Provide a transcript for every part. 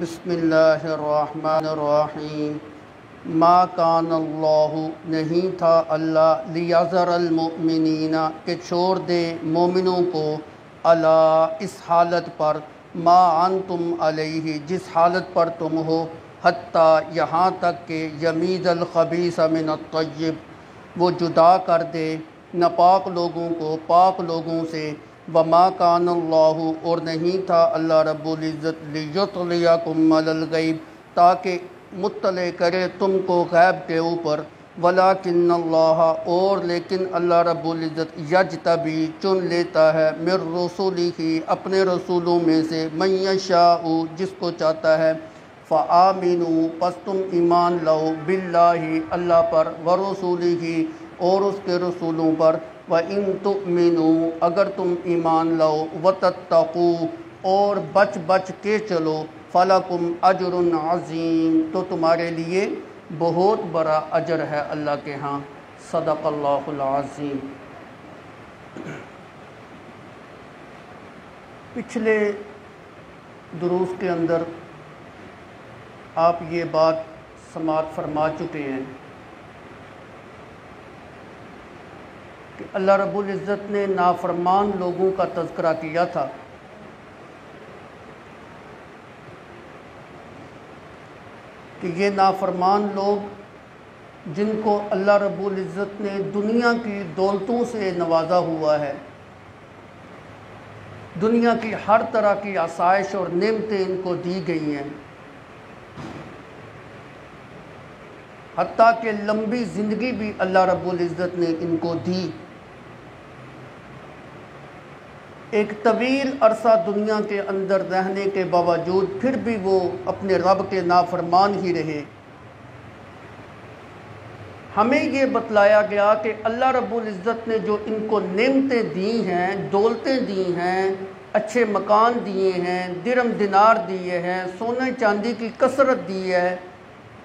بسم اللہ الرحمن الرحیم۔ ما کان اللہ نہیں تھا اللہ لیذر المؤمنین کہ چھوڑ دے مومنوں کو۔ اللہ اس حالت پر ما انتم علیہ، جس حالت پر تم ہو۔ حتیٰ یہاں تک کہ یمیز الخبیث من الطیب، وہ جدا کر دے۔ ناپاک لوگوں کو، پاک لوگوں سے۔ وما کان اللہ اور نہیں تھا اللہ رب العزت لیطلیکم علی الغیب تاکہ مطلع کرے تم کو غیب کے اوپر، ولیکن اللہ اور لیکن اللہ رب العزت یجتبی چن لیتا ہے مر رسولی ہی، اپنے رسولوں میں سے من یشاء، جس کو چاہتا ہے۔ فآمنوا پس تم ایمان لو باللہ اللہ پر ورسولہ اور اس کے رسولوں پر۔ وَإِن تُؤْمِنُوا، اگر تم ایمان لو وَتَتَّقُوا، اور بچ بچ کے چلو، فَلَكُمْ أَجْرٌ عَظِيم، تو تمہارے لیے بہت بڑا اجر ہے اللہ کے ہاں۔ صدق اللہ العظیم۔ پچھلے دروس کے اندر آپ یہ بات سماعت فرما چکے ہیں۔ کہ اللہ رب العزت نے نافرمان لوگوں کا تذکرہ کیا تھا۔ کہ یہ نافرمان لوگ جن کو اللہ رب العزت نے دنیا کی دولتوں سے نوازا ہوا ہے، دنیا کی ہر طرح کی آسائش اور نعمتیں ان کو دی گئی ہیں۔ حتیٰ کہ لمبی زندگی بھی اللہ رب العزت نے ان کو دی۔ ایک طویل عرصہ دنیا کے اندر رہنے کے باوجود پھر بھی وہ اپنے رب کے نافرمان ہی رہے۔ ہمیں یہ بتلایا گیا کہ اللہ رب العزت نے جو ان کو نعمتیں دی ہیں، دولتیں دی ہیں، اچھے مکان دیے ہیں، درم دینار دیے ہیں، سونے چاندی کی کثرت دی ہے،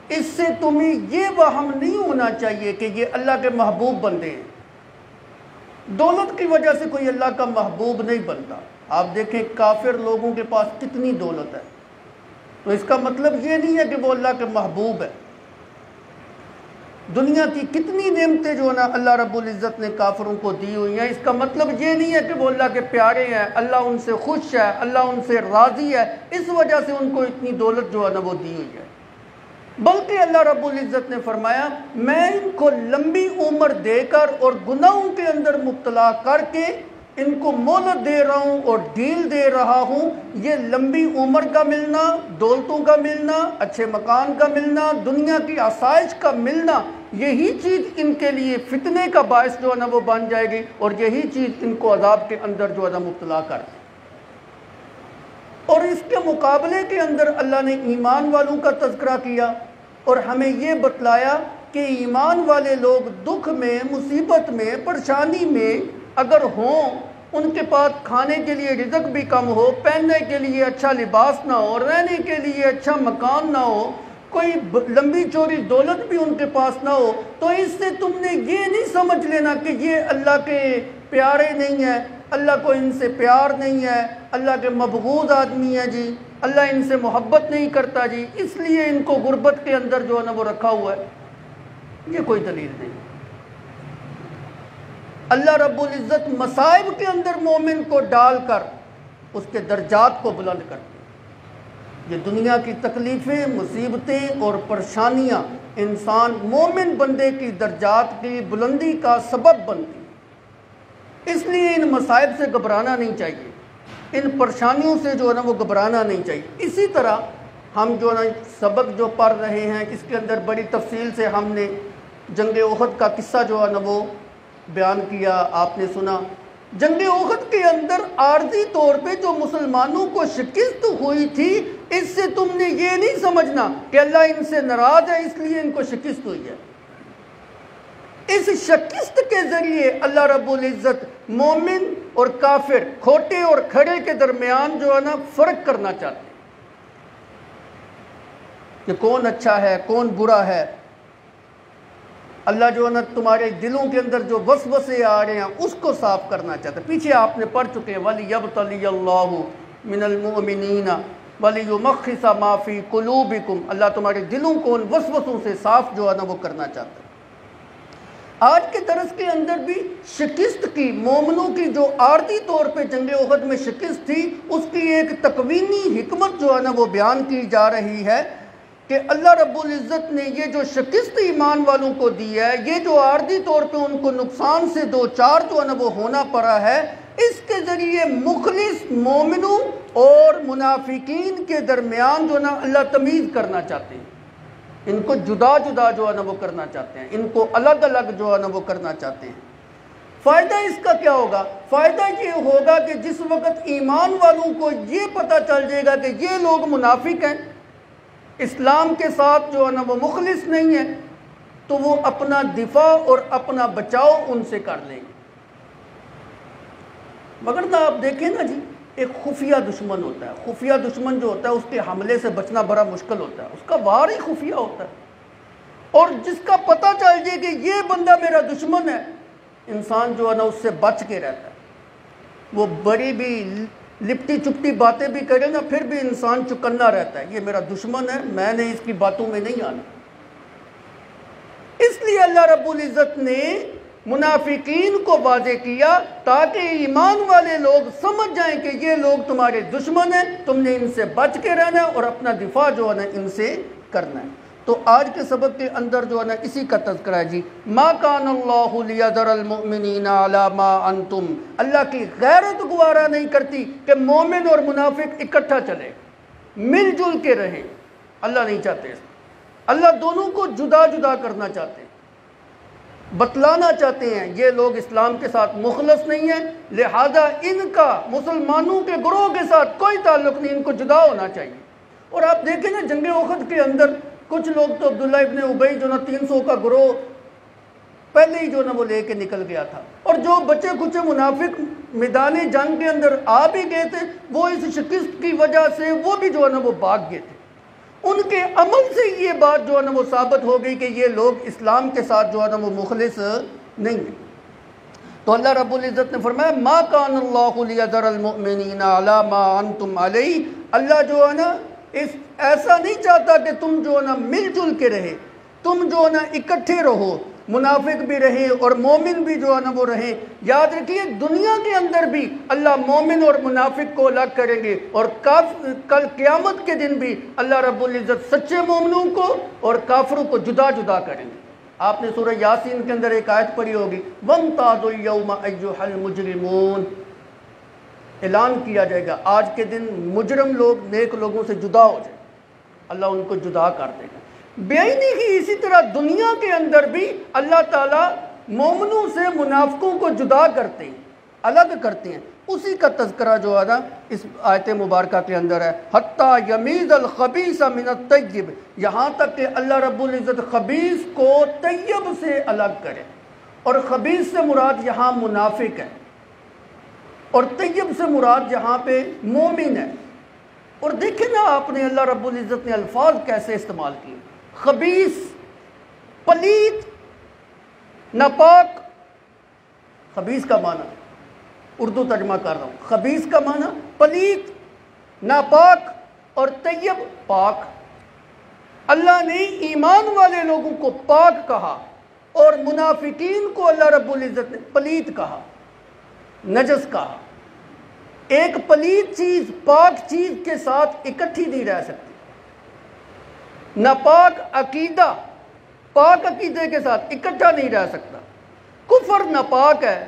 اس سے تمہیں یہ وہم نہیں ہونا چاہیے کہ یہ اللہ کے محبوب بندے ہیں۔ دولت کی وجہ سے کوئی اللہ کا محبوب نہیں بنتا۔ آپ دیکھیں کافر لوگوں کے پاس کتنی دولت ہے۔ تو اس کا مطلب یہ نہیں ہے کہ وہ اللہ کے محبوب ہے دنیا کی کتنی نعمتیں جو ہے نا اللہ رب العزت نے کافروں کو دی ہوئی ہیں، اس کا مطلب یہ نہیں ہے کہ وہ اللہ کے پیارے ہیں، اللہ ان سے خوش ہے، اللہ ان سے راضی ہے۔ اس وجہ سے ان کو اتنی دولت جو ہے نا وہ دی ہوئی ہے۔ بلکہ اللہ رب العزت نے فرمایا، میں ان کو لمبی عمر دے کر اور گناہوں کے اندر مبتلا کر کے ان کو مولت دے رہا ہوں اور ڈیل دے رہا ہوں، یہ لمبی عمر کا ملنا، دولتوں کا ملنا، اچھے مکان کا ملنا، دنیا کی آسائش کا ملنا، یہی چیز ان کے لیے فتنے کا باعث جو ہے نا وہ بن جائے گی اور یہی چیز ان کو عذاب کے اندر جو ہے نا مبتلا کر۔ اور اس کے مقابلے کے اندر اللہ نے ایمان والوں کا تذکرہ کیا اور ہمیں یہ بتلایا کہ ایمان والے لوگ دکھ میں، مصیبت میں، پریشانی میں اگر ہوں، ان کے پاس کھانے کے لیے رزق بھی کم ہو، پہننے کے لیے اچھا لباس نہ ہو، رہنے کے لیے اچھا مکان نہ ہو، کوئی لمبی چوری دولت بھی ان کے پاس نہ ہو، تو اس سے تم نے یہ نہیں سمجھ لینا کہ یہ اللہ کے پیارے نہیں ہیں، اللہ کو ان سے پیار نہیں ہے۔ اللہ کے مبغوض آدمی ہے جی اللہ ان سے محبت نہیں کرتا جی اس لیے ان کو غربت کے اندر جو ہے نا وہ رکھا ہوا ہے۔ یہ کوئی دلیل نہیں۔ اللہ رب العزت مصائب کے اندر مومن کو ڈال کر اس کے درجات کو بلند کرتے یہ دنیا کی تکلیفیں، مصیبتیں اور پریشانیاں انسان مومن بندے کی درجات کی بلندی کا سبب بنتی۔ اس لیے ان مصائب سے گھبرانا نہیں چاہیے۔ ان پریشانیوں سے جو ہے نا وہ گھبرانا نہیں چاہیے۔ اسی طرح ہم جو ہے نا سبق جو پڑھ رہے ہیں، اس کے اندر بڑی تفصیل سے ہم نے جنگ احد کا قصہ جو ہے نا وہ بیان کیا، آپ نے سنا۔ جنگ احد کے اندر عارضی طور پہ جو مسلمانوں کو شکست ہوئی تھی، اس سے تم نے یہ نہیں سمجھنا کہ اللہ ان سے ناراض ہے، اس لیے ان کو شکست ہوئی ہے۔ اس شکست کے ذریعے اللہ رب العزت مومن اور کافر کھوٹے اور کھڑے کے درمیان جو ہے نا فرق کرنا چاہتے ہیں۔ کہ کون اچھا ہے، کون برا ہے۔ اللہ جو ہے نا تمہارے دلوں کے اندر جو وسوسے آ رہے ہیں، اس کو صاف کرنا چاہتا ہے پیچھے آپ نے پڑھ چکے ولی یب تلی اللہ من المؤمنین ولی مخصا معافی قلوبکم اللہ تمہارے دلوں کو ان وسوسوں سے صاف جو ہے نا وہ کرنا چاہتا ہے۔ آج کے درس کے اندر بھی شکست کی، مومنوں کی جو عارضی طور پہ جنگ احد میں شکست تھی، اس کی ایک تکوینی حکمت جو ہے نا، وہ بیان کی جا رہی ہے کہ اللہ رب العزت نے یہ جو شکست ایمان والوں کو دی ہے، یہ جو عارضی طور پہ ان کو نقصان سے دو چار جو ہے نا، وہ ہونا پڑا ہے، اس کے ذریعے مخلص مومنوں اور منافقین کے درمیان جو ہے نا، اللہ تمیز کرنا چاہتے ہیں۔ ان کو جدا جدا جو ہے نا وہ کرنا چاہتے ہیں، ان کو الگ الگ جو ہے نا وہ کرنا چاہتے ہیں۔ فائدہ اس کا کیا ہوگا؟ فائدہ یہ ہوگا کہ جس وقت ایمان والوں کو یہ پتہ چل جائے گا کہ یہ لوگ منافق ہیں، اسلام کے ساتھ جو ہے نا وہ مخلص نہیں ہے تو وہ اپنا دفاع اور اپنا بچاؤ ان سے کر لیں گے۔ مگر نہ آپ دیکھیں نا جی ایک خفیہ دشمن ہوتا ہے۔ خفیہ دشمن جو ہوتا ہے، اس کے حملے سے بچنا بڑا مشکل ہوتا ہے۔ اس کا وار ہی خفیہ ہوتا ہے۔ اور جس کا پتہ چل جائے کہ یہ بندہ میرا دشمن ہے، انسان جو ہے نا، اس سے بچ کے رہتا ہے۔ وہ بڑی بھی لپٹی چپٹی باتیں بھی کرے نا، پھر بھی انسان چکنا رہتا ہے۔ یہ میرا دشمن ہے، میں نے اس کی باتوں میں نہیں آنا۔ اس لیے اللہ رب العزت نے منافقین کو واضح کیا تاکہ ایمان والے لوگ سمجھ جائیں کہ یہ لوگ تمہارے دشمن ہیں، تم نے ان سے بچ کے رہنا ہے اور اپنا دفاع جو ہے نا ان سے کرنا ہے۔ تو آج کے سبق کے اندر جو ہے نا اسی کا تذکرہ ہے۔ جی ما کان اللہ لیذر المؤمنین علی ما انتم۔ اللہ کی غیرت گوارا نہیں کرتی کہ مومن اور منافق اکٹھا چلے، مل جل کے رہے اللہ نہیں چاہتے۔ اللہ دونوں کو جدا جدا کرنا چاہتے۔ ہیں بتلانا چاہتے ہیں۔ یہ لوگ اسلام کے ساتھ مخلص نہیں ہیں، لہذا ان کا مسلمانوں کے گروہ کے ساتھ کوئی تعلق نہیں، ان کو جدا ہونا چاہیے۔ اور آپ دیکھیں نا، جنگ وقت کے اندر کچھ لوگ تو عبداللہ ابن عبی جو نا تین سو کا گروہ پہلے ہی جو نا وہ لے کے نکل گیا تھا۔ اور جو بچے کچھ منافق میدان جنگ کے اندر آ بھی گئے تھے، وہ اس شکست کی وجہ سے وہ بھی جو ہے نا وہ بھاگ گئے تھے۔ ان کے عمل سے یہ بات جو ہے نا وہ ثابت ہو گئی کہ یہ لوگ اسلام کے ساتھ جو ہے نا وہ مخلص نہیں ہیں۔ تو اللہ رب العزت نے فرمایا، ما کان اللہ لیذر المؤمنین علی ما انتم علی اللہ جو ہے نا اس ایسا نہیں چاہتا کہ تم جو ہے نا مل جل کے رہے، تم جو ہے نا اکٹھے رہو۔ منافق بھی رہیں اور مومن بھی جو ہے نا وہ رہیں۔ یاد رکھیے، دنیا کے اندر بھی اللہ مومن اور منافق کو الگ کریں گے اور کل قیامت کے دن بھی اللہ رب العزت سچے مومنوں کو اور کافروں کو جدا جدا کریں گے۔ آپ نے سورہ یاسین کے اندر ایک آیت پڑھی ہوگی وَمْتَادُ الْيَوْمَ أَيُّحَ الْمُجْرِمُونَ اعلان کیا جائے گا، آج کے دن مجرم لوگ نیک لوگوں سے جدا ہو جائے اللہ ان کو جدا کر دے گا۔ بےآنی کی اسی طرح دنیا کے اندر بھی اللہ تعالیٰ مومنوں سے منافقوں کو جدا کرتے ہیں، الگ کرتے ہیں۔ اسی کا تذکرہ جو ہے نا اس آیت مبارکہ کے اندر ہے۔ حتیٰ یمیز الخبیث من الطیب، یہاں تک کہ اللہ رب العزت خبیث کو طیب سے الگ کرے۔ اور خبیث سے مراد یہاں منافق ہے۔ اور طیب سے مراد یہاں پہ مومن ہے۔ اور دیکھیں نا آپ نے اللہ رب العزت نے الفاظ کیسے استعمال کیے۔ خبیص پلیت ناپاک۔ خبیص کا معنی، اردو ترجمہ کر رہا ہوں۔ خبیص کا معنی پلیت ناپاک اور طیب پاک۔ اللہ نے ایمان والے لوگوں کو پاک کہا اور منافقین کو اللہ رب العزت نے پلیت کہا، نجس کہا۔ ایک پلیت چیز، پاک چیز کے ساتھ اکٹھی نہیں رہ سکتی۔ ناپاک عقیدہ، پاک عقیدے کے ساتھ اکٹھا نہیں رہ سکتا۔ کفر ناپاک ہے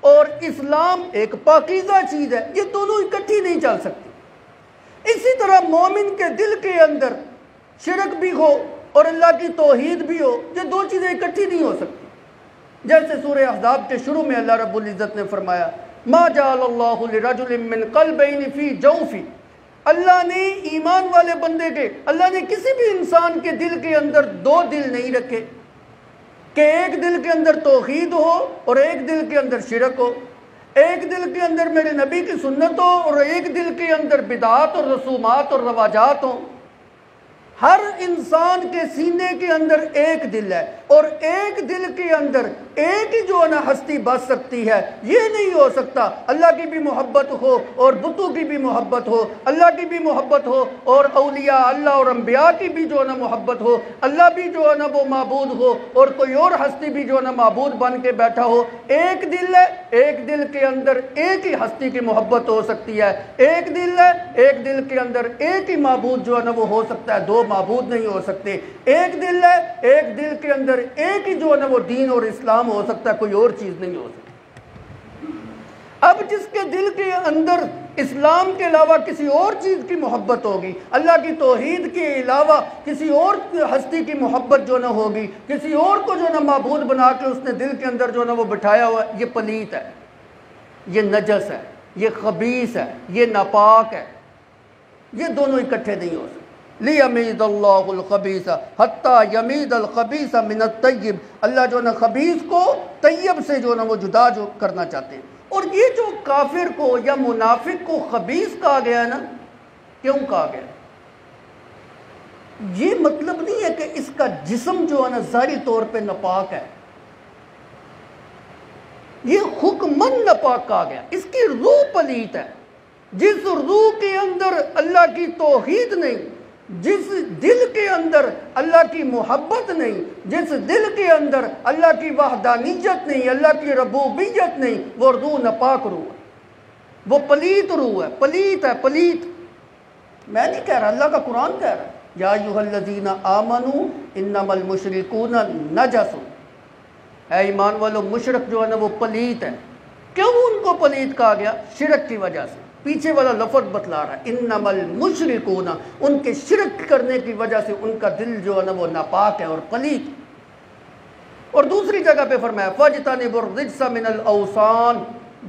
اور اسلام ایک پاکیزہ چیز ہے، یہ دونوں اکٹھی نہیں چل سکتی۔ اسی طرح مومن کے دل کے اندر شرک بھی ہو اور اللہ کی توحید بھی ہو، یہ دو چیزیں اکٹھی نہیں ہو سکتی۔ جیسے سورہ احزاب کے شروع میں اللہ رب العزت نے فرمایا، ما جعل اللہ لرجل من قلبین فی جوفی اللہ نے ایمان والے بندے کے، اللہ نے کسی بھی انسان کے دل کے اندر دو دل نہیں رکھے۔ کہ ایک دل کے اندر توحید ہو اور ایک دل کے اندر شرک ہو۔ ایک دل کے اندر میرے نبی کی سنت ہو اور ایک دل کے اندر بدعات اور رسومات اور رواجات ہوں۔ ہر انسان کے سینے کے اندر ایک دل ہے اور ایک دل کے اندر ایک ہی جو ہے نا ہستی بس سکتی ہے، یہ نہیں ہو سکتا۔ اللہ کی بھی محبت ہو اور بتوں کی بھی محبت ہو، اللہ کی بھی محبت ہو اور اولیاء، اللہ اور انبیاء کی بھی جو ہے نا محبت ہو، اللہ بھی جو ہے نا وہ معبود ہو اور کوئی اور ہستی بھی جو ہے نا معبود بن کے بیٹھا ہو۔ ایک دل ہے، ایک دل کے اندر ایک ہی ہستی کی محبت ہو سکتی ہے۔ ایک دل ہے، ایک دل کے اندر ایک ہی معبود جو ہے نا وہ ہو سکتا ہے۔ دو معبود نہیں ہو سکتے۔ ایک دل ہے، ایک دل کے اندر ایک ہی جو ہے نا وہ دین اور اسلام ہو سکتا ہے، کوئی اور چیز نہیں ہو سکتی۔ اب جس کے دل کے اندر اسلام کے علاوہ کسی اور چیز کی محبت ہوگی، اللہ کی توحید کے علاوہ کسی اور ہستی کی محبت جو نہ ہوگی، کسی اور کو جو نہ معبود بنا کے اس نے دل کے اندر جو نہ وہ بٹھایا ہوا ہے، یہ پلیت ہے، یہ نجس ہے، یہ خبیص ہے، یہ ناپاک ہے۔ یہ دونوں اکٹھے نہیں ہو سکتے۔ لیمید اللہ الخبیث حتی یمید الخبیث من الطیب اللہ جو نا خبیث کو طیب سے جو نا وہ جدا جو کرنا چاہتے ہیں۔ اور یہ جو کافر کو یا منافق کو خبیث کہا گیا ہے نا، کیوں کہا گیا؟ یہ مطلب نہیں ہے کہ اس کا جسم جو ہے نا ظاہری طور پہ نپاک ہے۔ یہ حکمن نپاک کہا گیا۔ اس کی روح پلیت ہے۔ جس روح کے اندر اللہ کی توحید نہیں جس دل کے اندر اللہ کی محبت نہیں، جس دل کے اندر اللہ کی وحدانیت نہیں، اللہ کی ربوبیت نہیں، وہ روح نپاک روح ہے۔ وہ پلیت روح ہے، پلیت ہے، پلیت۔ میں نہیں کہہ رہا، اللہ کا قرآن کہہ رہا ہے۔ یا ایوہ الذین آمنوا انما المشرکون نجس۔ اے ایمان والو مشرک جو ہے نا، وہ پلیت ہے۔ کیوں ان کو پلیت کہا گیا؟ شرک کی وجہ سے۔ پیچھے والا لفظ بتلا رہا ہے۔ انما المشرکون۔ ان کے شرک کرنے کی وجہ سے ان کا دل جو ہے نا وہ ناپاک ہے اور پلیت اور دوسری جگہ پہ فرمایا فَجْتَنِبُ الرِّجْسَ مِنَ الْأَوْسَانِ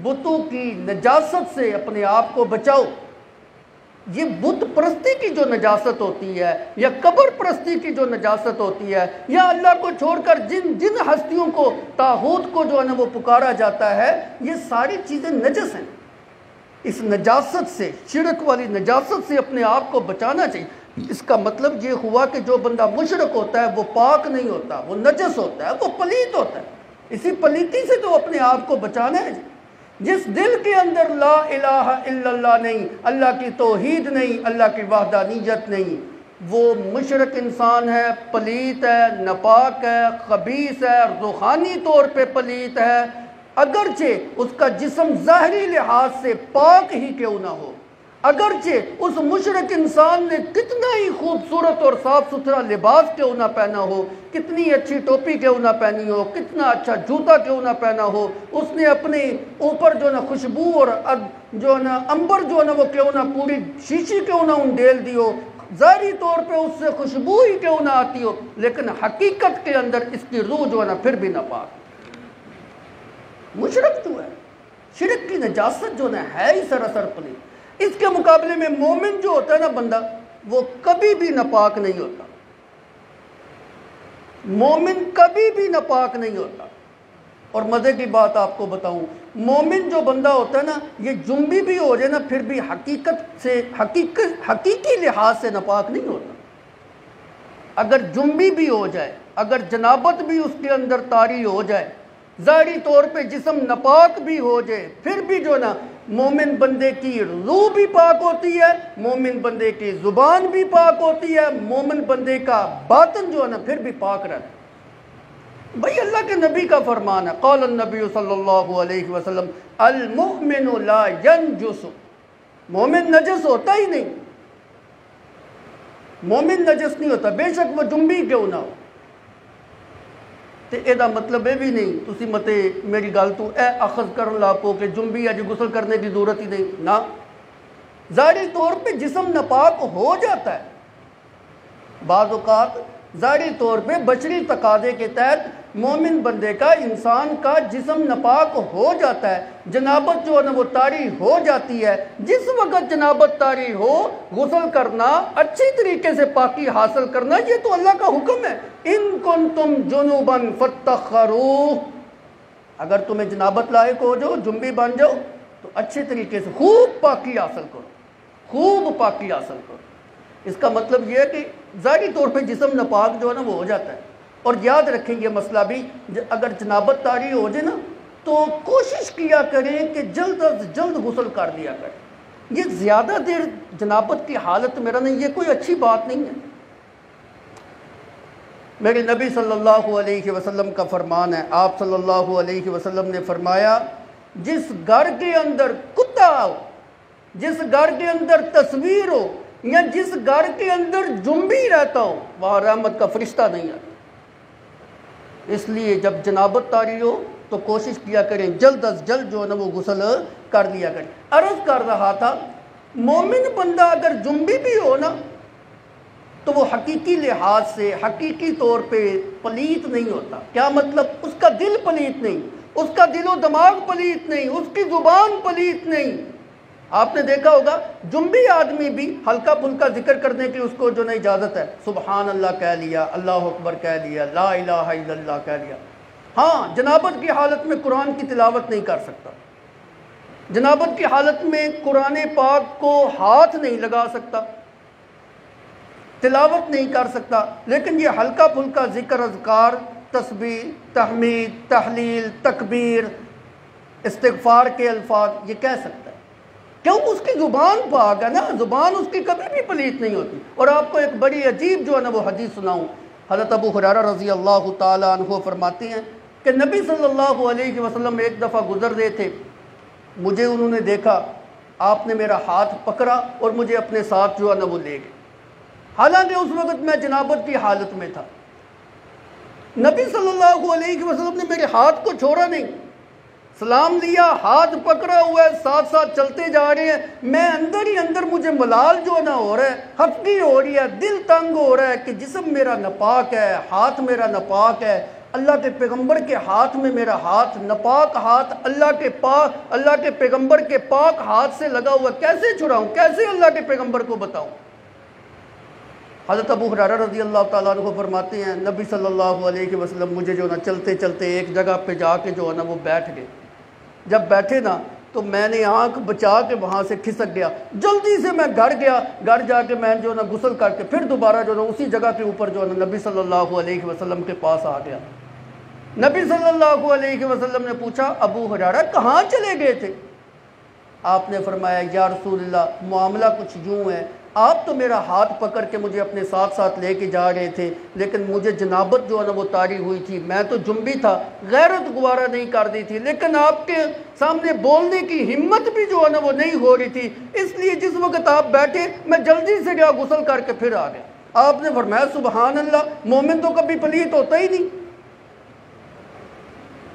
بتوں کی نجاست سے اپنے آپ کو بچاؤ۔ یہ بت پرستی کی جو نجاست ہوتی ہے، یا قبر پرستی کی جو نجاست ہوتی ہے، یا اللہ کو چھوڑ کر جن جن ہستیوں کو، تاحود کو جو ہے نا وہ پکارا جاتا ہے، یہ ساری چیزیں نجس ہیں۔ اس نجاست سے، شرک والی نجاست سے اپنے آپ کو بچانا چاہیے۔ اس کا مطلب یہ ہوا کہ جو بندہ مشرق ہوتا ہے، وہ پاک نہیں ہوتا، وہ نجس ہوتا ہے، وہ پلیت ہوتا ہے۔ اسی پلیتی سے تو اپنے آپ کو بچانا ہے جی۔ جس دل کے اندر لا الہ الا اللہ نہیں، اللہ کی توحید نہیں، اللہ کی وحدانیت نہیں، وہ مشرق انسان ہے، پلیت ہے نپاک ہے خبیص ہے، روحانی طور پہ پلیت ہے اگرچہ اس کا جسم ظاہری لحاظ سے پاک ہی کیوں نہ ہو، اگرچہ اس مشرق انسان نے کتنا ہی خوبصورت اور صاف ستھرا لباس کیوں نہ پہنا ہو، کتنی اچھی ٹوپی کیوں نہ پہنی ہو، کتنا اچھا جوتا کیوں نہ پہنا ہو، اس نے اپنے اوپر جو نا خوشبو اور جو نا امبر جو نا وہ کیوں نہ پوری شیشی کیوں نہ انڈیل دی ہو، ظاہری طور پہ اس سے خوشبو ہی کیوں نہ آتی ہو، لیکن حقیقت کے اندر اس کی روح جو نا پھر بھی نہ پاک مشرق جو ہے۔ شرک کی نجاست جو ہے ہی سراسر پلی۔ اس کے مقابلے میں مومن جو ہوتا ہے نا بندہ، وہ کبھی بھی نپاک نہیں ہوتا۔ مومن کبھی بھی نپاک نہیں ہوتا۔ اور مزے کی بات آپ کو بتاؤں، مومن جو بندہ ہوتا ہے نا، یہ جنبی بھی ہو جائے نا، پھر بھی حقیقت سے حقیقت حقیقی لحاظ سے نپاک نہیں ہوتا۔ اگر جنبی بھی ہو جائے، اگر جنابت بھی اس کے اندر تاری ہو جائے ظاہری طور پہ جسم نپاک بھی ہو جائے، پھر بھی جو نا، مومن بندے کی روح بھی پاک ہوتی ہے، مومن بندے کی زبان بھی پاک ہوتی ہے، مومن بندے کا باطن جو ہے نا، پھر بھی پاک رہتا ہے۔ بھائی، اللہ کے نبی کا فرمان ہے۔ قول النبی صلی اللہ علیہ وسلم، المؤمن لا ینجس۔ مومن نجس ہوتا ہی نہیں۔ مومن نجس نہیں ہوتا، بے شک وہ جنبی کیوں نہ ہو۔ تے اے مطلب اے بھی نہیں۔ تسی متے میری گل تو اے اخذ کرن لاپو کہ جنبی اج غسل کرنے کی ضرورت ہی نہیں۔ نہ۔ ظاہری طور پہ جسم نپاک ہو جاتا ہے۔ بعض اوقات ظاہری طور پہ بچری تقاضے کے تحت مومن بندے کا انسان کا جسم نپاک ہو جاتا ہے، جنابت جو ہے نا وہ تاری ہو جاتی ہے۔ جس وقت جنابت تاری ہو، غسل کرنا، اچھی طریقے سے پاکی حاصل کرنا، یہ تو اللہ کا حکم ہے۔ ان کن تم جنوبن فتخرو اگر تمہیں جنابت لائق ہو جاؤ، جنبی بن جاؤ، تو اچھے طریقے سے خوب پاکی حاصل کرو۔ خوب پاکی حاصل کرو۔ اس کا مطلب یہ ہے کہ ظاہری طور پہ جسم ناپاک جو ہے نا وہ ہو جاتا ہے۔ اور یاد رکھیں یہ مسئلہ بھی اگر جنابت تاری ہو جائے نا، تو کوشش کیا کریں کہ جلد از جلد غسل کر دیا کریں۔ یہ زیادہ دیر جنابت کی حالت میرا نہیں، یہ کوئی اچھی بات نہیں ہے۔ میرے نبی صلی اللہ علیہ وسلم کا فرمان ہے، آپ صلی اللہ علیہ وسلم نے فرمایا، جس گھر کے اندر کتا ہو، جس گھر کے اندر تصویر ہو یا جس گھر کے اندر جنبی رہتا ہو وہاں رحمت کا فرشتہ نہیں آتا۔ اس لیے جب جنابت تاری ہو تو کوشش کیا کریں، جلد از جلد جو ہے نا وہ غسل کر لیا کریں۔ عرض کر رہا تھا، مومن بندہ اگر جنبی بھی ہو نا، تو وہ حقیقی لحاظ سے، حقیقی طور پہ پلیت نہیں ہوتا۔ کیا مطلب؟ اس کا دل پلیت نہیں، اس کا دل و دماغ پلیت نہیں، اس کی زبان پلیت نہیں۔ آپ نے دیکھا ہوگا جنبی آدمی بھی ہلکا پھلکا ذکر کرنے کی اس کو جو نہیں اجازت ہے، سبحان اللہ کہہ لیا، اللہ اکبر کہہ لیا، لا الہ الا اللہ کہہ لیا۔ ہاں جنابت کی حالت میں قرآن کی تلاوت نہیں کر سکتا۔ جنابت کی حالت میں قرآن پاک کو ہاتھ نہیں لگا سکتا، تلاوت نہیں کر سکتا، لیکن یہ ہلکا پھلکا ذکر، اذکار، تسبیح، تحمید، تحلیل، تکبیر، استغفار کے الفاظ، یہ کہہ سکتا ہے۔ کیوں اس کی زبان پاک ہے نا؟ زبان اس کی کبھی بھی پلیت نہیں ہوتی۔ اور آپ کو ایک بڑی عجیب جو ہے نا وہ حدیث سناؤں۔ حضرت ابو حرارہ رضی اللہ تعالیٰ عنہ فرماتے ہیں کہ نبی صلی اللہ علیہ وسلم ایک دفعہ گزر رہے تھے۔ مجھے انہوں نے دیکھا، آپ نے میرا ہاتھ پکڑا اور مجھے اپنے ساتھ جو ہے نا وہ لے گئے۔ حالانکہ اس وقت میں جنابت کی حالت میں تھا۔ نبی صلی اللہ علیہ وسلم نے میرے ہاتھ کو چھوڑا نہیں۔ سلام لیا ہاتھ پکڑا ہوا ہے، ساتھ ساتھ چلتے جا رہے ہیں۔ میں اندر ہی اندر مجھے ملال جو نہ ہو رہا ہے ہفتی ہو رہی ہے، دل تنگ ہو رہا ہے کہ جسم میرا نپاک ہے، ہاتھ میرا نپاک ہے۔ اللہ کے پیغمبر کے ہاتھ میں میرا ہاتھ نپاک ہاتھ، اللہ کے پاک، اللہ کے پیغمبر کے پاک ہاتھ سے لگا ہوا، کیسے چھڑاؤں؟ کیسے اللہ کے پیغمبر کو بتاؤں؟ حضرت ابو حرارہ رضی اللہ تعالیٰ عنہ فرماتے ہیں، نبی صلی اللہ علیہ وسلم مجھے جو نا چلتے چلتے ایک جگہ پہ جا کے جو ہے نا وہ بیٹھ گئے۔ جب بیٹھے نا تو میں نے آنکھ بچا کے وہاں سے کھسک گیا۔ جلدی سے میں گھر گیا، گھر جا کے میں جو نا غسل کر کے پھر دوبارہ جو نا اسی جگہ کے اوپر جو نا نبی صلی اللہ علیہ وسلم کے پاس آ گیا۔ نبی صلی اللہ علیہ وسلم نے پوچھا، ابو حرارہ کہاں چلے گئے تھے؟ آپ نے فرمایا، یا رسول اللہ، معاملہ کچھ یوں ہے آپ تو میرا ہاتھ پکڑ کے مجھے اپنے ساتھ ساتھ لے کے جا رہے تھے، لیکن مجھے جنابت جو ہے نا وہ تاری ہوئی تھی۔ میں تو جنبی تھا، غیرت گوارہ نہیں کر دی تھی، لیکن آپ کے سامنے بولنے کی ہمت بھی جو ہے نا وہ نہیں ہو رہی تھی۔ اس لیے جس وقت آپ بیٹھے، میں جلدی سے گیا، غسل کر کے پھر آ گیا۔ آپ نے فرمایا، سبحان اللہ، مومن تو کبھی پلیت ہوتا ہی نہیں۔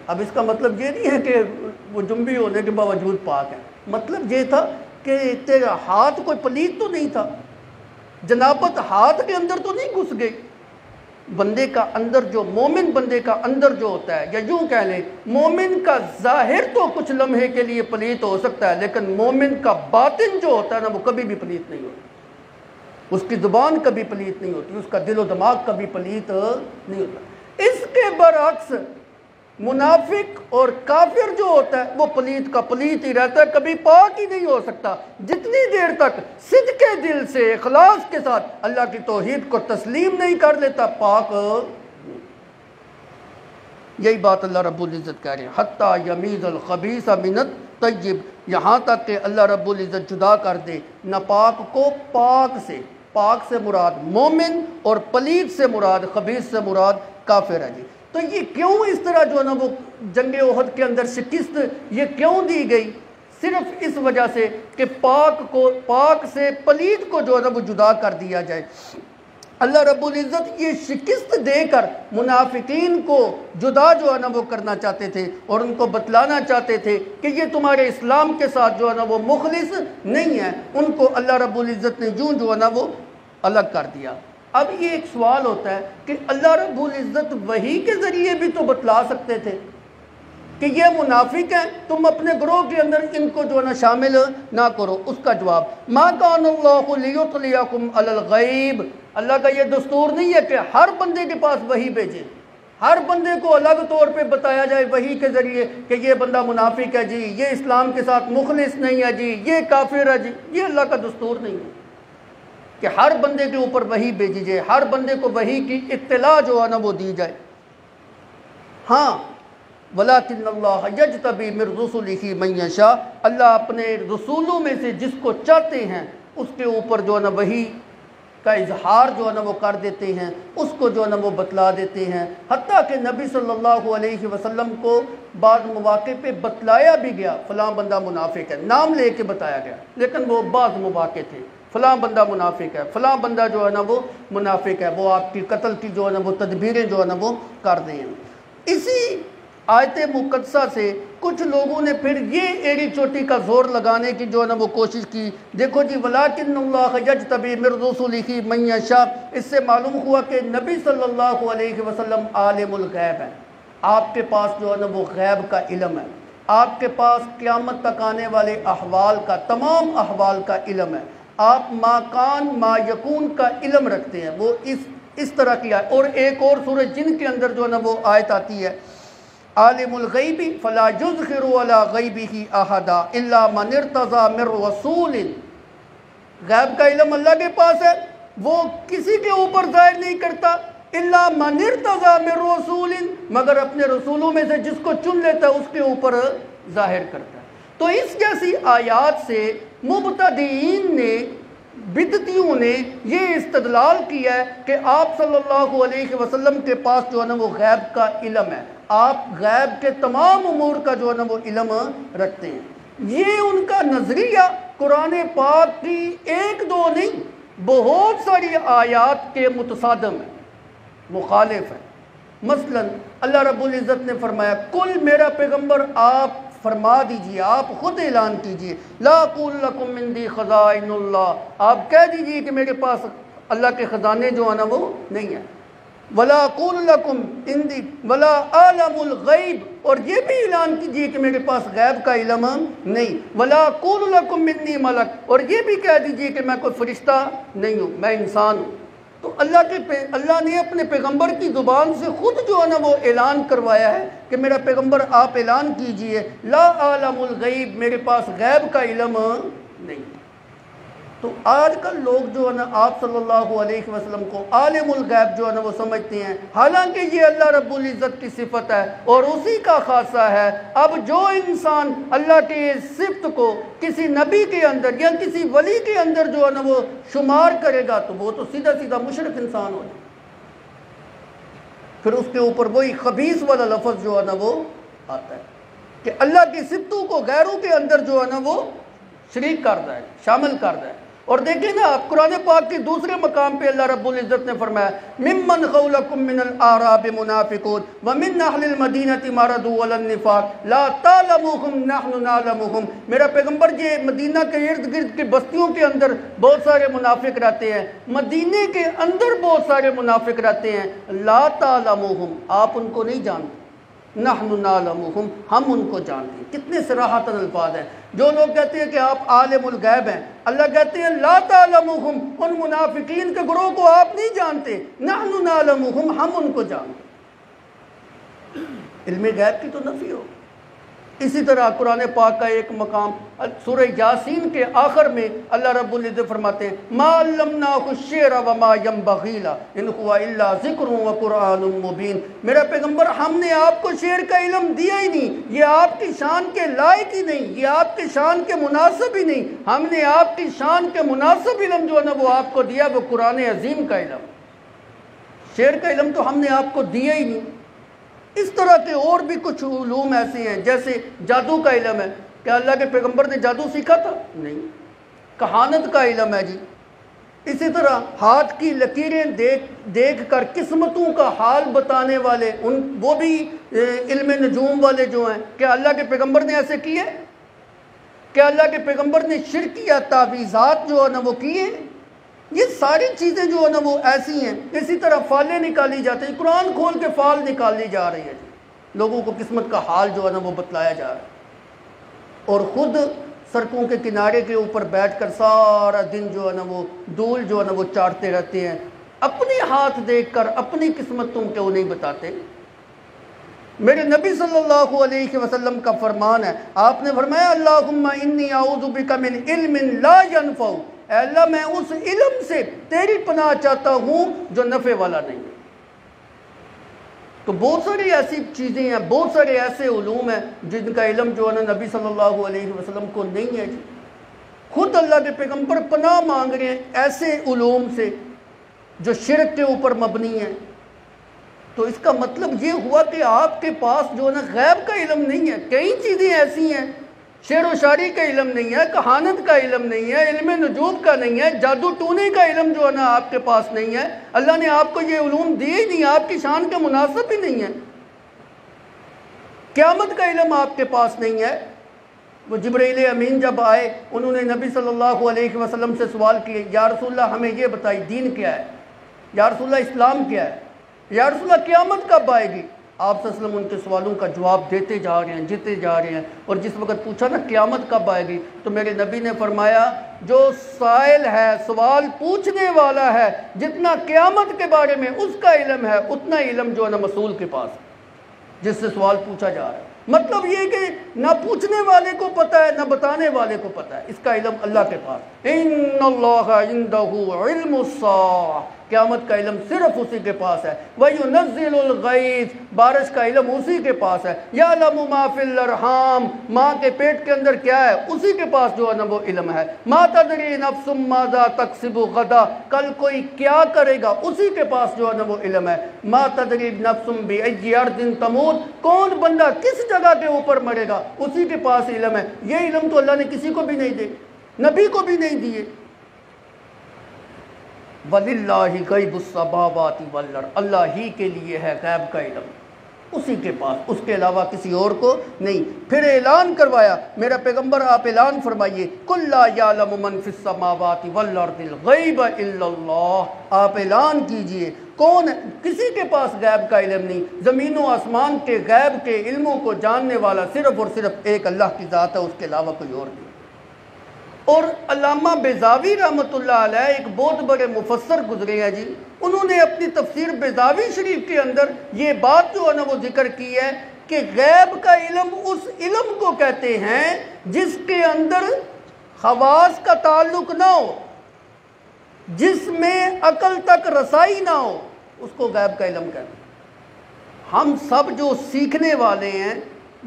اب اس کا مطلب یہ نہیں ہے کہ وہ جنبی ہونے کے باوجود پاک ہے۔ مطلب یہ تھا کہ تیرا ہاتھ کوئی پلیت تو نہیں تھا؟ جنابت، ہاتھ کے اندر تو نہیں گھس گئی بندے کا اندر جو، مومن بندے کا اندر جو ہوتا ہے، یا یوں کہہ لیں، مومن کا ظاہر تو کچھ لمحے کے لیے پلیت ہو سکتا ہے، لیکن مومن کا باطن جو ہوتا ہے نا، وہ کبھی بھی پلیت نہیں ہوتا۔ اس کی زبان کبھی پلیت نہیں ہوتی، اس کا دل و دماغ کبھی پلیت نہیں ہوتا۔ اس کے برعکس منافق اور کافر جو ہوتا ہے، وہ پلیت کا پلیت ہی رہتا ہے، کبھی پاک ہی نہیں ہو سکتا۔ جتنی دیر تک صدقے دل سے، اخلاص کے ساتھ اللہ کی توحید کو تسلیم نہیں کر لیتا، پاک۔ یہی بات اللہ رب العزت کہہ رہے ہیں۔ حتیٰ یمیز الخبیث منت طیب یہاں تک کہ اللہ رب العزت جدا کر دے ناپاک کو، پاک سے۔ پاک سے مراد مومن اور پلیت سے مراد، خبیث سے مراد کافر ہے جی۔ تو یہ کیوں اس طرح جو ہے نا وہ جنگ عہد کے اندر شکست یہ کیوں دی گئی؟ صرف اس وجہ سے کہ پاک کو، پاک سے پلید کو جو ہے نا وہ جدا کر دیا جائے۔ اللہ رب العزت یہ شکست دے کر منافقین کو جدا جو ہے نا وہ کرنا چاہتے تھے اور ان کو بتلانا چاہتے تھے کہ یہ تمہارے اسلام کے ساتھ جو ہے نا وہ مخلص نہیں ہے۔ ان کو اللہ رب العزت نے جوں جو ہے نا وہ الگ کر دیا۔ اب یہ ایک سوال ہوتا ہے کہ اللہ رب العزت وہی کے ذریعے بھی تو بتلا سکتے تھے کہ یہ منافق ہیں، تم اپنے گروہ کے اندر ان کو جو ہے نا شامل نہ کرو۔ اس کا جواب، ما کان اللہ لیطلیکم علی الغیب۔ اللہ کا یہ دستور نہیں ہے کہ ہر بندے کے پاس وہی بھیجے۔ ہر بندے کو الگ طور پہ بتایا جائے وہی کے ذریعے کہ یہ بندہ منافق ہے جی یہ اسلام کے ساتھ مخلص نہیں ہے جی یہ کافر ہے جی۔ یہ اللہ کا دستور نہیں ہے۔ کہ ہر بندے کے اوپر وہی بھیجی جائے، ہر بندے کو وہی کی اطلاع جو ہے نا وہ دی جائے۔ ہاں ولاکن اللہ یج تبی مر رسول ہی اللہ اپنے رسولوں میں سے جس کو چاہتے ہیں، اس کے اوپر جو ہے نا وہی کا اظہار جو ہے نا وہ کر دیتے ہیں، اس کو جو ہے نا وہ بتلا دیتے ہیں۔ حتیٰ کہ نبی صلی اللہ علیہ وسلم کو بعض مواقع پہ بتلایا بھی گیا، فلاں بندہ منافق ہے، نام لے کے بتایا گیا، لیکن وہ بعض مواقع تھے۔ فلاں بندہ منافق ہے، فلاں بندہ جو ہے نا وہ منافق ہے، وہ آپ کی قتل کی جو ہے نا وہ تدبیریں جو ہے نا وہ کر دیں اسی آیت مقدسہ سے کچھ لوگوں نے پھر یہ ایڑی چوٹی کا زور لگانے کی جو ہے نا وہ کوشش کی۔ دیکھو جی ولاکن اللہ یج طبی مرد لکھی میشا اس سے معلوم ہوا کہ نبی صلی اللہ علیہ وسلم عالم الغیب ہے آپ کے پاس جو ہے نا وہ غیب کا علم ہے۔ آپ کے پاس قیامت تک آنے والے احوال کا، تمام احوال کا علم ہے۔ آپ ما کان ما یکون کا علم رکھتے ہیں، وہ اس اس طرح کی آئے اور ایک اور سورج جن کے اندر جو ہے نا وہ آیت آتی ہے، عالم الغیبی فلا یذخر علی غیبہ احدا الا من ارتضى من رسول. غیب کا علم اللہ کے پاس ہے، وہ کسی کے اوپر ظاہر نہیں کرتا، الا من ارتضى من رسول. مگر اپنے رسولوں میں سے جس کو چن لیتا ہے، اس کے اوپر ظاہر کرتا ہے۔ تو اس جیسی آیات سے مبتدئین نے بدتیوں نے یہ استدلال کیا ہے کہ آپ صلی اللہ علیہ وسلم کے پاس جو ہے نا وہ غیب کا علم ہے۔ آپ غیب کے تمام امور کا جو ہے نا وہ علم رکھتے ہیں۔ یہ ان کا نظریہ قرآن پاک کی ایک دو نہیں، بہت ساری آیات کے متصادم ہے مخالف ہے مثلا اللہ رب العزت نے فرمایا کل میرا پیغمبر، آپ فرما دیجیے، آپ خود اعلان کیجیے۔ لا قول لکم من دی خزائن اللہ۔ آپ کہہ دیجیے کہ میرے پاس اللہ کے خزانے جو ہیں نا وہ نہیں ہیں۔ ولا لکم اندی ولا عالم الغیب۔ اور یہ بھی اعلان کیجیے کہ میرے پاس غیب کا علم نہیں۔ ولا لکم منی ملک۔ اور یہ بھی کہہ دیجیے کہ میں کوئی فرشتہ نہیں ہوں، میں انسان ہوں۔ تو اللہ کے پہ اللہ نے اپنے پیغمبر کی زبان سے خود جو ہے نا وہ اعلان کروایا ہے کہ میرا پیغمبر آپ اعلان کیجیے، لا عالم الغیب، میرے پاس غیب کا علم نہیں۔ تو آج کل لوگ جو ہے نا، آپ صلی اللہ علیہ وسلم کو عالم الغیب جو ہے نا، وہ سمجھتے ہیں۔ حالانکہ یہ اللہ رب العزت کی صفت ہے اور اسی کا خاصہ ہے۔ اب جو انسان اللہ کے صفت کو کسی نبی کے اندر یا کسی ولی کے اندر جو ہے نا، وہ شمار کرے گا، تو وہ تو سیدھا سیدھا مشرق انسان ہو جائے۔ پھر اس کے اوپر وہی خبیص والا لفظ جو ہے نا، وہ آتا ہے کہ اللہ کی صفتوں کو غیروں کے اندر جو ہے نا، وہ شریک کر ہے، شامل کر ہے۔ اور دیکھیں نا، قرآن پاک کے دوسرے مقام پہ اللہ رب العزت نے فرمایا، ممن قولکم من الاراب منافقون، ومن اہل المدینة مردوا النفاق، لا تعلموهم نحن نعلموهم میرا پیغمبر جی مدینہ کے ارد گرد کی بستیوں کے اندر بہت سارے منافق رہتے ہیں۔ مدینہ کے اندر بہت سارے منافق رہتے ہیں۔ لا تعلموهم آپ ان کو نہیں جانتے۔ نحن نعلمہم ہم ان کو جانتے ہیں۔ کتنے سراحت الفاظ ہیں۔ جو لوگ کہتے ہیں کہ آپ عالم الغیب ہیں، اللہ کہتے ہیں لا تعلمہم ان منافقین کے گروہ کو آپ نہیں جانتے۔ نحن نعلمہم ہم ان کو جانتے علم غیب کی تو نفی ہو۔ اسی طرح قرآن پاک کا ایک مقام سورہ یاسین کے آخر میں اللہ رب العزت فرماتے ہیں، ما علمناہ الشعر وما ينبغي له ان هو الا ذکر و قرآن مبین۔ میرا پیغمبر، ہم نے آپ کو شعر کا علم دیا ہی نہیں، یہ آپ کی شان کے لائق ہی نہیں، یہ آپ کی شان کے مناسب ہی نہیں۔ ہم نے آپ کی شان کے مناسب علم جو ہے نا، وہ آپ کو دیا، وہ قرآن عظیم کا علم۔ شعر کا علم تو ہم نے آپ کو دیا ہی نہیں۔ اس طرح کے اور بھی کچھ علوم ایسے ہیں، جیسے جادو کا علم ہے۔ کیا اللہ کے پیغمبر نے جادو سیکھا تھا؟ نہیں۔ کہانت کا علم ہے جی۔ اسی طرح ہاتھ کی لکیریں دیکھ دیکھ کر قسمتوں کا حال بتانے والے ان، وہ بھی علم نجوم والے جو ہیں، کیا اللہ کے پیغمبر نے ایسے کیے؟ کیا اللہ کے پیغمبر نے شرک یا تعویذات جو ہے نا، وہ کیے؟ یہ ساری چیزیں جو ہے نا وہ ایسی ہیں، اسی طرح فالیں نکالی جاتی ہیں، قرآن کھول کے فال نکالی جا رہی ہے۔ جی لوگوں کو قسمت کا حال جو ہے نا وہ بتلایا جا رہا ہے۔ اور خود سڑکوں کے کنارے کے اوپر بیٹھ کر سارا دن جو ہے نا وہ دول جو ہے نا وہ چاٹتے رہتے ہیں۔ اپنی ہاتھ دیکھ کر، اپنی قسمت تم کیوں نہیں بتاتے؟ میرے نبی صلی اللہ علیہ وسلم کا فرمان ہے۔ آپ نے فرمایا، اللہم انی اعوذ بک من علم لا ينفع اے اللہ، میں اس علم سے تیری پناہ چاہتا ہوں جو نفع والا نہیں۔ ہے تو بہت ساری ایسی چیزیں ہیں، بہت سارے ایسے علوم ہیں جن کا علم جو ہے نا نبی صلی اللہ علیہ وسلم کو نہیں ہے جی۔ خود اللہ کے پیغمبر پناہ مانگ رہے ہیں ایسے علوم سے جو شرک کے اوپر مبنی ہیں۔ تو اس کا مطلب یہ ہوا کہ آپ کے پاس جو ہے نا غیب کا علم نہیں ہے، کئی چیزیں ایسی ہیں شعر و شاعری کا علم نہیں ہے، کہانت کا علم نہیں ہے، علم نجوب کا نہیں ہے، جادو ٹونے کا علم جو ہے نا آپ کے پاس نہیں ہے۔ اللہ نے آپ کو یہ علوم دیے ہی نہیں آپ کی شان کے مناسب ہی نہیں ہے۔ قیامت کا علم آپ کے پاس نہیں ہے۔ وہ جبرائیل امین جب آئے، انہوں نے نبی صلی اللہ علیہ وسلم سے سوال کیے، یا رسول اللہ ہمیں یہ بتائی، دین کیا ہے؟ یا رسول اللہ اسلام کیا ہے؟ یا رسول اللہ قیامت کب آئے گی؟ آپ صلی اللہ علیہ وسلم ان کے سوالوں کا جواب دیتے جا رہے ہیں، جیتے جا رہے ہیں۔ اور جس وقت پوچھا نا قیامت کب آئے گی، تو میرے نبی نے فرمایا، جو سائل ہے، سوال پوچھنے والا ہے، جتنا قیامت کے بارے میں اس کا علم ہے، اتنا علم جو ہے نا مسئول کے پاس جس سے سوال پوچھا جا رہا ہے۔ مطلب یہ کہ نہ پوچھنے والے کو پتہ ہے، نہ بتانے والے کو پتہ ہے۔ اس کا علم اللہ کے پاس ان اللہ عندہ علم الصاح قیامت کا علم صرف اسی کے پاس ہے۔ وَيُنَزِّلُ الْغَيْث، بارش کا علم اسی کے پاس ہے۔ يَعْلَمُ مَا فِي الْأَرْحَامِ، ماں کے پیٹ کے اندر کیا ہے؟ اسی کے پاس جو ہے نا وہ علم ہے۔ مَا تَدْرِي نَفْسٌ مَاذَا تَقْسِبُ غَدَى کل کوئی کیا کرے گا؟ اسی کے پاس جو ہے نا وہ علم ہے۔ مَا تَدْرِي نَفْسٌ بِأَيِّ أَرْضٍ تَمُوتُ، کون بندہ کس جگہ کے اوپر مرے گا؟ اسی کے پاس علم ہے۔ یہ علم تو اللہ نے کسی کو بھی نہیں دے، نبی کو بھی نہیں دیے۔ وَلِلَّهِ غَيْبُ السَّبَابَاتِ وَالْلَرْ اللہ ہی کے لیے ہے غیب کا علم۔ اسی کے پاس، اس کے علاوہ کسی اور کو نہیں۔ پھر اعلان کروایا، میرا پیغمبر آپ اعلان فرمائیے کُلْ لَا يَعْلَمُ مَنْ فِي السَّمَاوَاتِ وَالْأَرْضِ الْغَيْبَ إِلَّا اللَّهِ آپ اعلان کیجیے، کون کسی کے پاس غیب کا علم نہیں؟ زمین و آسمان کے غیب کے علموں کو جاننے والا صرف اور صرف ایک اللہ کی ذات ہے، اس کے علاوہ کوئی اور نہیں۔ اور علامہ بیزاوی رحمۃ اللہ علیہ ایک بہت بڑے مفسر گزرے ہیں جی۔ انہوں نے اپنی تفسیر بیزاوی شریف کے اندر یہ بات جو ہے نا وہ ذکر کی ہے کہ غیب کا علم اس علم کو کہتے ہیں جس کے اندر خواص کا تعلق نہ ہو، جس میں عقل تک رسائی نہ ہو، اس کو غیب کا علم کہتے ہیں۔ ہم سب جو سیکھنے والے ہیں،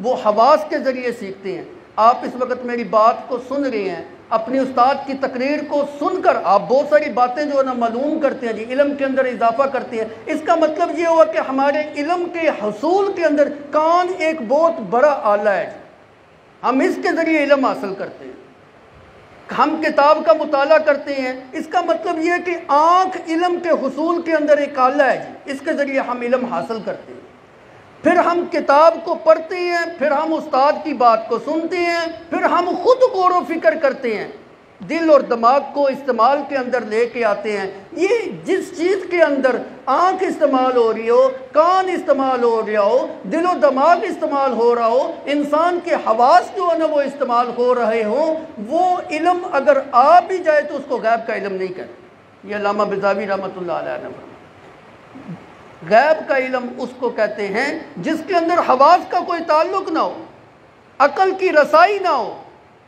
وہ حواس کے ذریعے سیکھتے ہیں۔ آپ اس وقت میری بات کو سن رہے ہیں۔ اپنی استاد کی تقریر کو سن کر آپ بہت ساری باتیں جو ہے نا معلوم کرتے ہیں جی علم کے اندر اضافہ کرتے ہیں۔ اس کا مطلب یہ ہوا کہ ہمارے علم کے حصول کے اندر کان ایک بہت بڑا آلہ ہے جی۔ ہم اس کے ذریعے علم حاصل کرتے ہیں۔ ہم کتاب کا مطالعہ کرتے ہیں۔ اس کا مطلب یہ کہ آنکھ علم کے حصول کے اندر ایک آلہ ہے جی۔ اس کے ذریعے ہم علم حاصل کرتے ہیں۔ پھر ہم کتاب کو پڑھتے ہیں، پھر ہم استاد کی بات کو سنتے ہیں، پھر ہم خود غور و فکر کرتے ہیں۔ دل اور دماغ کو استعمال کے اندر لے کے آتے ہیں۔ یہ جس چیز کے اندر آنکھ استعمال ہو رہی ہو، کان استعمال ہو رہا ہو، دل و دماغ استعمال ہو رہا ہو، انسان کے حواس جو ہے نا وہ استعمال ہو رہے ہوں، وہ علم اگر آ بھی جائے تو اس کو غیب کا علم نہیں کرے یہ علامہ بزاوی رحمۃ اللہ علیہ نے غیب کا علم اس کو کہتے ہیں جس کے اندر حواس کا کوئی تعلق نہ ہو، عقل کی رسائی نہ ہو،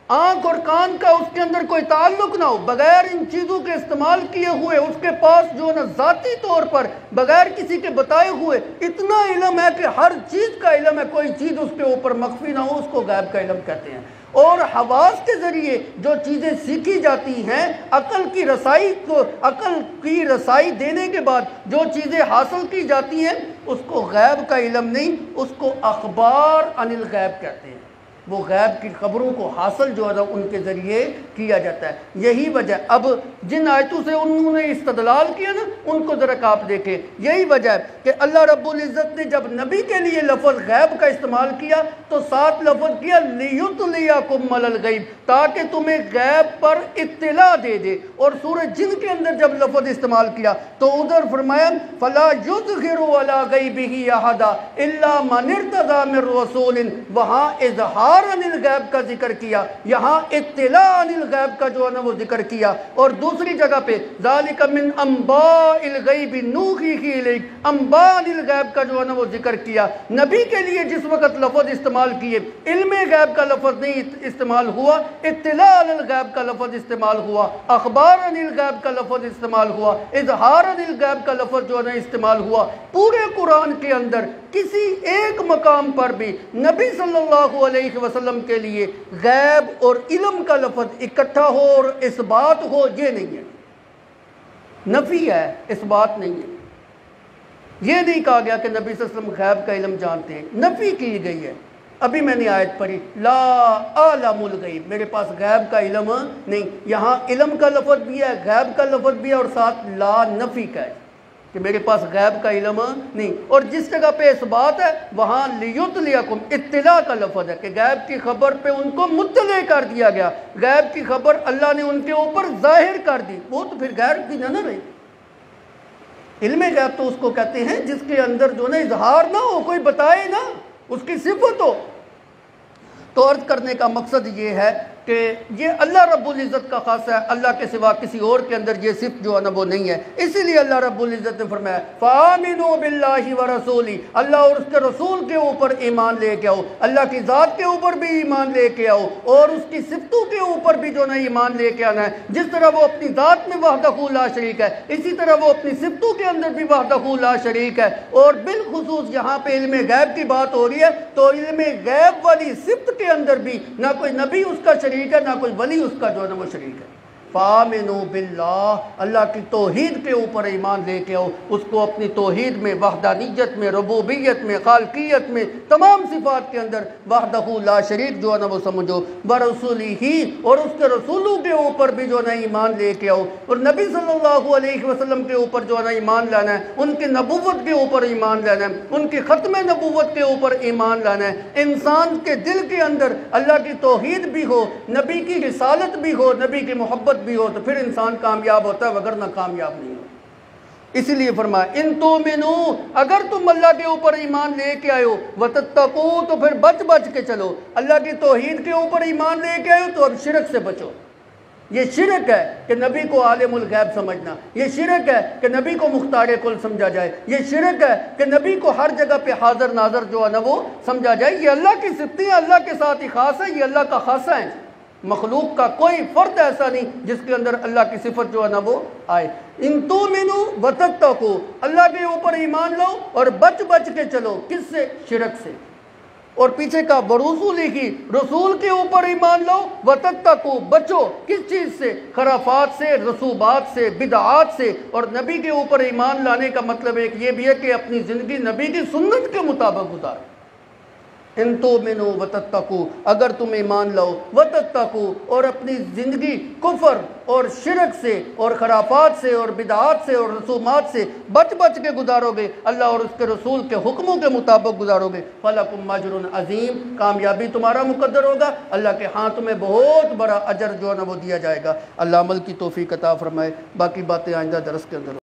آنکھ اور کان کا اس کے اندر کوئی تعلق نہ ہو، بغیر ان چیزوں کے استعمال کیے ہوئے، اس کے پاس جو نا ذاتی طور پر، بغیر کسی کے بتائے ہوئے، اتنا علم ہے کہ ہر چیز کا علم ہے، کوئی چیز اس کے اوپر مخفی نہ ہو، اس کو غیب کا علم کہتے ہیں۔ اور حواس کے ذریعے جو چیزیں سیکھی جاتی ہیں، عقل کی رسائی کو، عقل کی رسائی دینے کے بعد جو چیزیں حاصل کی جاتی ہیں، اس کو غیب کا علم نہیں، اس کو اخبار عن الغیب کہتے ہیں۔ وہ غیب کی خبروں کو حاصل جو ہے ان کے ذریعے کیا جاتا ہے۔ یہی وجہ اب جن آیتوں سے انہوں نے استدلال کیا نا، ان کو ذرا آپ دیکھیں۔ یہی وجہ ہے کہ اللہ رب العزت نے جب نبی کے لیے لفظ غیب کا استعمال کیا، تو ساتھ لفظ کیا لیت لیا کمل الغیب تاکہ تمہیں غیب پر اطلاع دے دے۔ اور سورج جن کے اندر جب لفظ استعمال کیا، تو ادھر فرمایا، فلا یظہر ولا غیبہ احدا الا من ارتضى من رسول۔ وہاں اظہار اخبار عن الغیب کا ذکر کیا، یہاں اطلاع عن الغیب کا جو ہے نا وہ ذکر کیا۔ اور دوسری جگہ پہ، ذالک من انباء الغیب نوحیہ الیک، انباء عن الغیب کا جو ہے نا وہ ذکر کیا۔ نبی کے لیے جس وقت لفظ استعمال کیے، علم غیب کا لفظ نہیں استعمال ہوا، اطلاع عن الغیب کا لفظ استعمال ہوا، اخبار عن الغیب کا لفظ استعمال ہوا، اظہار عن الغیب کا لفظ جو ہے نا استعمال ہوا۔ پورے قرآن کے اندر کسی ایک مقام پر بھی نبی صلی اللہ علیہ وسلم کے لیے غیب اور علم کا لفظ اکٹھا ہو اور اس بات ہو، یہ نہیں ہے۔ نفی ہے، اس بات نہیں ہے۔ یہ نہیں کہا گیا کہ نبی صلی اللہ علیہ وسلم غیب کا علم جانتے ہیں۔ نفی کی گئی ہے۔ ابھی میں نے آیت پڑھی، لا عالم الغیب۔ میرے پاس غیب کا علم نہیں، یہاں علم کا لفظ بھی ہے، غیب کا لفظ بھی ہے اور ساتھ لا نفی کا ہے۔ کہ میرے پاس غیب کا علم نہیں۔ اور جس جگہ پہ اس بات ہے، وہاں لیتلیکم، اطلاع کا لفظ ہے کہ غیب کی خبر پہ ان کو مطلع کر دیا گیا۔ غیب کی خبر اللہ نے ان کے اوپر ظاہر کر دی۔ وہ تو پھر غیب کی نہ رہی۔ علم غیب تو اس کو کہتے ہیں جس کے اندر جو نا اظہار نہ ہو، کوئی بتائے نا اس کی صفت ہو۔ تو عرض کرنے کا مقصد یہ ہے کہ یہ اللہ رب العزت کا خاصہ ہے، اللہ کے سوا کسی اور کے اندر یہ صفت جو ہے نا وہ نہیں ہے۔ اسی لیے اللہ رب العزت نے فرمایا، فَآمِنُوا بِاللَّهِ وَرَسُولِ اللہ اور اس کے رسول کے اوپر ایمان لے کے آؤ۔ اللہ کی ذات کے اوپر بھی ایمان لے کے آؤ، اور اس کی صفتوں کے اوپر بھی جو نا ایمان لے کے آنا ہے۔ جس طرح وہ اپنی ذات میں وحدہ لا شریک ہے، اسی طرح وہ اپنی صفتوں کے اندر بھی وحدہ لا شریک ہے۔ اور بالخصوص یہاں پہ علم غیب کی بات ہو رہی ہے، تو علم غیب والی صفت کے اندر بھی نہ کوئی نبی اس کا شریک شریک ہے نہ کوئی ولی اس کا جو ہے نا وہ شریک ہے۔ فامنو باللہ اللہ کی توحید کے اوپر ایمان لے کے آؤ، اس کو اپنی توحید میں، وحدانیت میں، ربوبیت میں، خالقیت میں، تمام صفات کے اندر، وحدہ لا شریک جو ہے نا وہ سمجھو برسولی ہی اور اس کے رسولوں کے اوپر بھی جو ہے نا ایمان لے کے آؤ۔ اور نبی صلی اللہ علیہ وسلم کے اوپر جو ہے نا ایمان لانا ہے، ان کی نبوت کے اوپر ایمان لانا ہے، ان کی ختم نبوت کے اوپر ایمان لانا ہے۔ انسان کے دل کے اندر اللہ کی توحید بھی ہو، نبی کی رسالت بھی ہو، نبی کی محبت بھی ہو تو پھر انسان کامیاب ہوتا ہے وگرنہ کامیاب نہیں ہو اسی لیے فرمایا، ان تو منو اگر تم اللہ کے اوپر ایمان لے کے آئے ہو وتتقو تو پھر بچ بچ کے چلو۔ اللہ کی توحید کے اوپر ایمان لے کے آئے ہو، تو اب شرک سے بچو۔ یہ شرک ہے کہ نبی کو عالم الغیب سمجھنا۔ یہ شرک ہے کہ نبی کو مختار کل سمجھا جائے۔ یہ شرک ہے کہ نبی کو ہر جگہ پہ حاضر ناظر جو ہے نا وہ سمجھا جائے۔ یہ اللہ کی صفتی اللہ کے ساتھ ہی خاص ہے یہ اللہ کا خاصہ ہے مخلوق کا کوئی فرد ایسا نہیں جس کے اندر اللہ کی صفت جو ہے نا وہ آئے۔ ان تو مینو بتکتا کو اللہ کے اوپر ایمان لو اور بچ بچ کے چلو۔ کس سے؟ شرک سے۔ اور پیچھے کا برسول کی رسول کے اوپر ایمان لو وتکتا کو بچو۔ کس چیز سے؟ خرافات سے، رسوبات سے، بدعات سے۔ اور نبی کے اوپر ایمان لانے کا مطلب ایک یہ بھی ہے کہ اپنی زندگی نبی کی سنت کے مطابق گزار ان تو منو وتتقو، اگر تم ایمان لاؤ، وتتقو، اور اپنی زندگی کفر اور شرک سے، اور خرافات سے، اور بدعات سے، اور رسومات سے بچ بچ کے گزارو گے۔ اللہ اور اس کے رسول کے حکموں کے مطابق گزارو گے۔ فَلَكُمْ مَجْرٌ عظیم، کامیابی تمہارا مقدر ہوگا۔ اللہ کے ہاں تمہیں بہت بڑا اجر جو ہے نا وہ دیا جائے گا۔ اللہ عمل کی توفیق عطا فرمائے۔ باقی باتیں آئندہ درس کے اندر